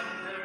so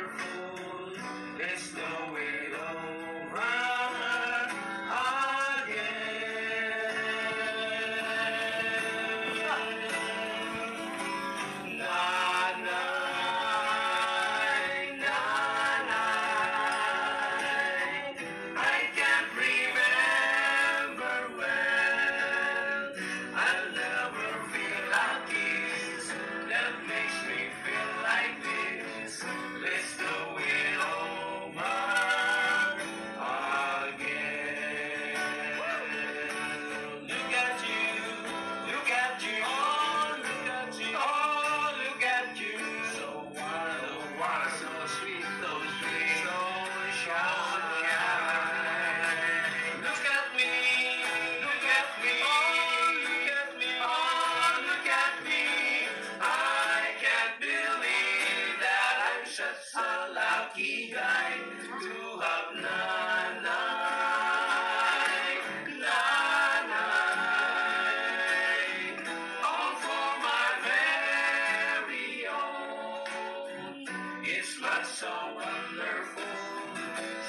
so wonderful,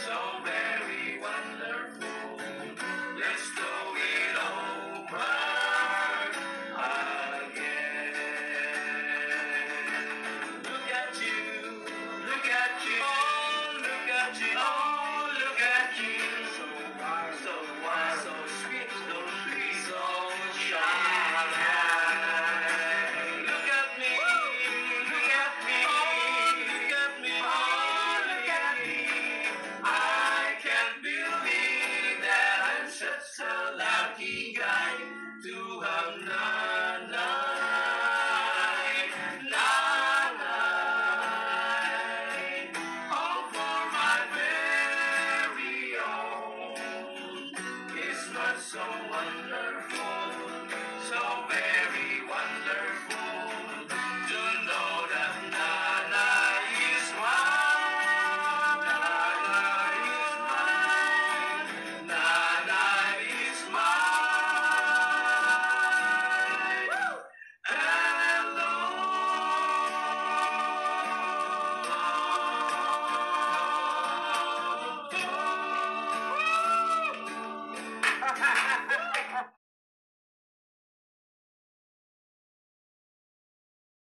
so very so wonderful.